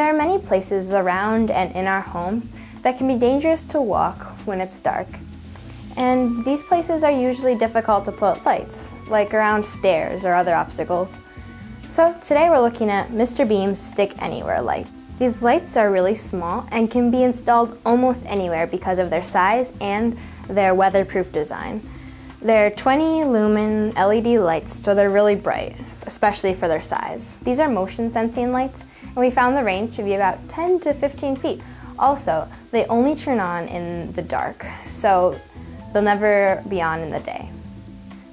There are many places around and in our homes that can be dangerous to walk when it's dark. And these places are usually difficult to put lights, like around stairs or other obstacles. So today we're looking at Mr. Beams Stick Anywhere light. These lights are really small and can be installed almost anywhere because of their size and their weatherproof design. They're 20 lumen LED lights, so they're really bright, especially for their size. These are motion sensing lights, and we found the range to be about 10 to 15 feet. Also, they only turn on in the dark, so they'll never be on in the day.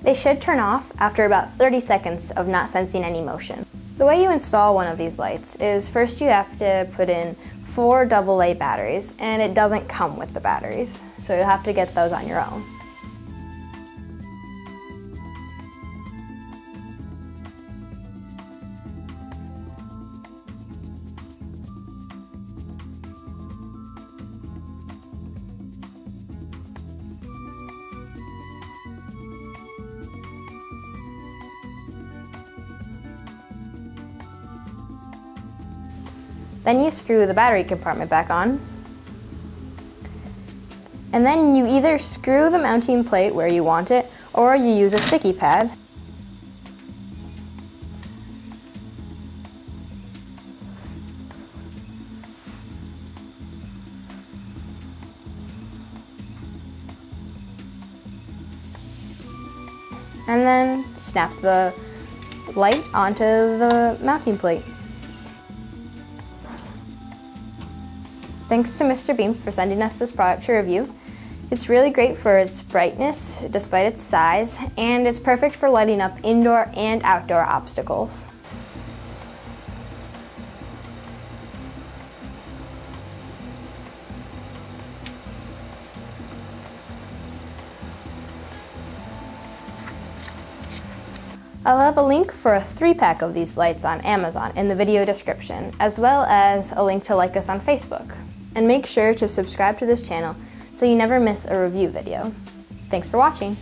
They should turn off after about 30 seconds of not sensing any motion. The way you install one of these lights is first you have to put in four AA batteries and it doesn't come with the batteries, so you'll have to get those on your own. Then you screw the battery compartment back on. And then you either screw the mounting plate where you want it, or you use a sticky pad. And then snap the light onto the mounting plate. Thanks to Mr. Beams for sending us this product to review. It's really great for its brightness despite its size, and it's perfect for lighting up indoor and outdoor obstacles. I'll have a link for a three pack of these lights on Amazon in the video description, as well as a link to like us on Facebook and make sure to subscribe to this channel so you never miss a review video. Thanks for watching!